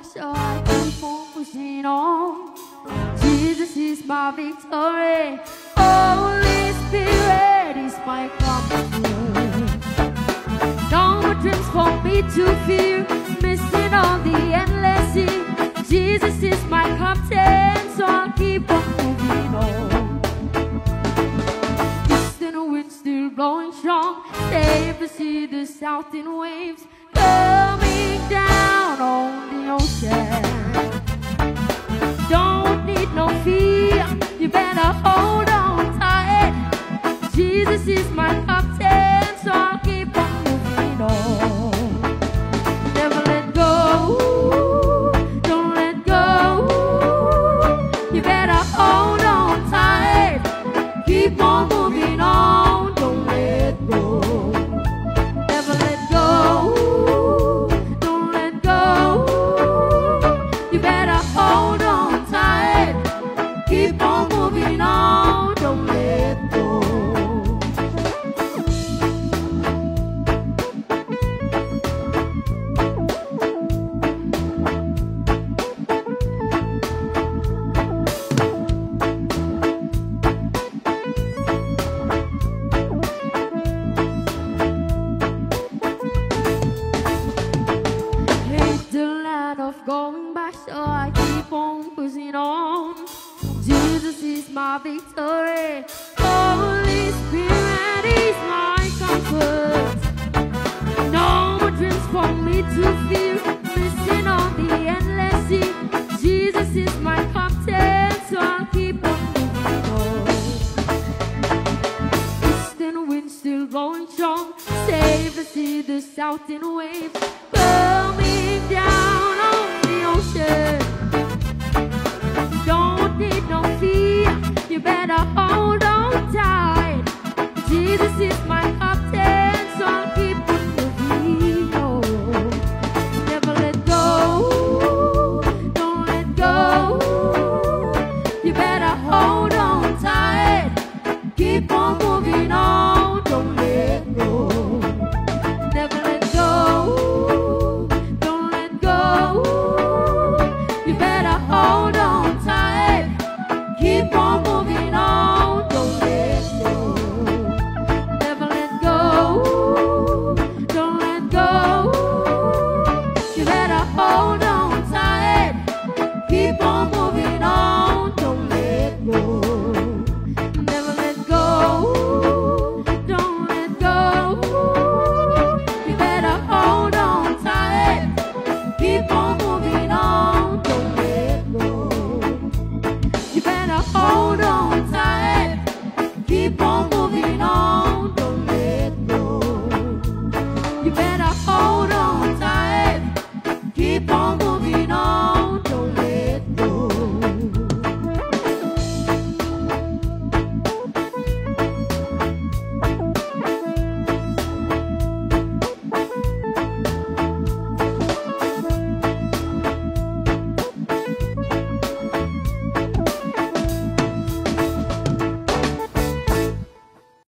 pressure I keep on pushing on Jesus is my victory. Holy Spirit is my comfort. No more dreams for me to fear. Missing on the endless sea. Jesus is my captain So I'll keep on moving on. Eastern wind still blowing strong. Safe see the southern waves Coming down on the ocean. this is my long back, so I keep on pushing on. Jesus is my victory. Holy Spirit is my comfort. No more dreams for me to fear. Missing on the endless sea. Jesus is my captain, so I'll keep on moving on. Eastern wind still blowing strong. Save the sea, the south and wave. Burn down. dizer.